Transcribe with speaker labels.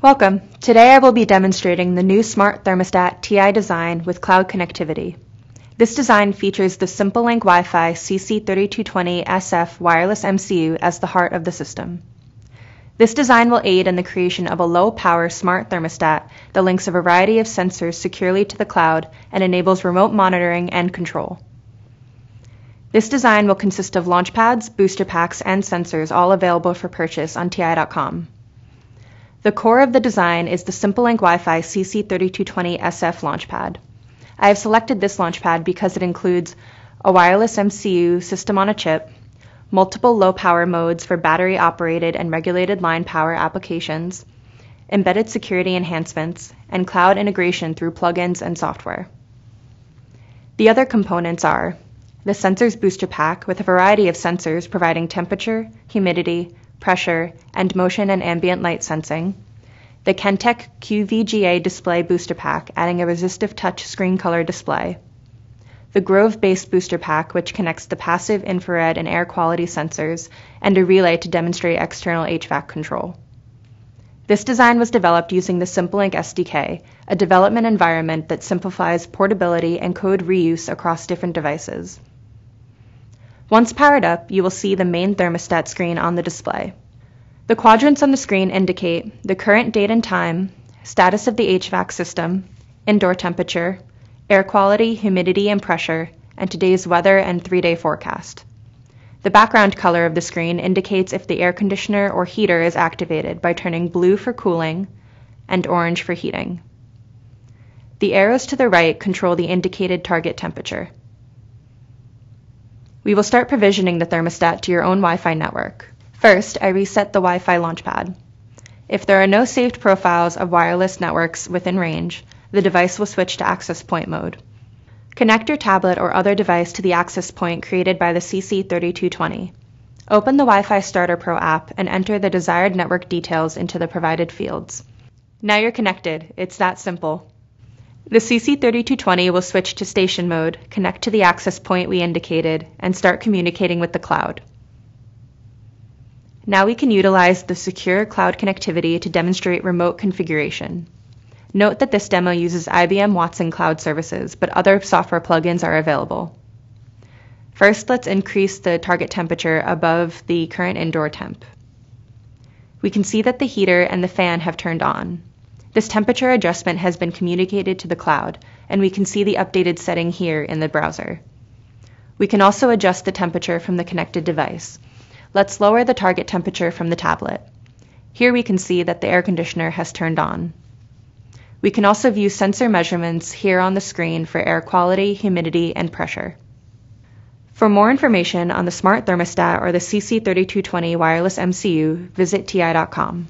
Speaker 1: Welcome. Today I will be demonstrating the new Smart Thermostat TI design with cloud connectivity. This design features the SimpleLink Wi-Fi CC3220SF wireless MCU as the heart of the system. This design will aid in the creation of a low-power smart thermostat that links a variety of sensors securely to the cloud and enables remote monitoring and control. This design will consist of launch pads, booster packs, and sensors all available for purchase on TI.com. The core of the design is the SimpleLink Wi-Fi CC3220SF launchpad. I have selected this launchpad because it includes a wireless MCU system on a chip, multiple low power modes for battery operated and regulated line power applications, embedded security enhancements, and cloud integration through plugins and software. The other components are the Sensors Booster Pack with a variety of sensors providing temperature, humidity, pressure, and motion and ambient light sensing, the Kentec QVGA Display Booster Pack adding a resistive touch screen color display, the Grove based booster pack, which connects the passive infrared and air quality sensors, and a relay to demonstrate external HVAC control. This design was developed using the SimpleLink SDK, a development environment that simplifies portability and code reuse across different devices. Once powered up, you will see the main thermostat screen on the display. The quadrants on the screen indicate the current date and time, status of the HVAC system, indoor temperature, air quality, humidity, and pressure, and today's weather and three-day forecast. The background color of the screen indicates if the air conditioner or heater is activated by turning blue for cooling and orange for heating. The arrows to the right control the indicated target temperature. We will start provisioning the thermostat to your own Wi-Fi network. First, I reset the Wi-Fi launchpad. If there are no saved profiles of wireless networks within range, the device will switch to access point mode. Connect your tablet or other device to the access point created by the CC3220. Open the Wi-Fi Starter Pro app and enter the desired network details into the provided fields. Now you're connected. It's that simple. The CC3220 will switch to station mode, connect to the access point we indicated, and start communicating with the cloud. Now we can utilize the secure cloud connectivity to demonstrate remote configuration. Note that this demo uses IBM Watson Cloud Services, but other software plugins are available. First, let's increase the target temperature above the current indoor temp. We can see that the heater and the fan have turned on. This temperature adjustment has been communicated to the cloud, and we can see the updated setting here in the browser. We can also adjust the temperature from the connected device. Let's lower the target temperature from the tablet. Here we can see that the air conditioner has turned on. We can also view sensor measurements here on the screen for air quality, humidity, and pressure. For more information on the smart thermostat or the CC3220 wireless MCU, visit TI.com.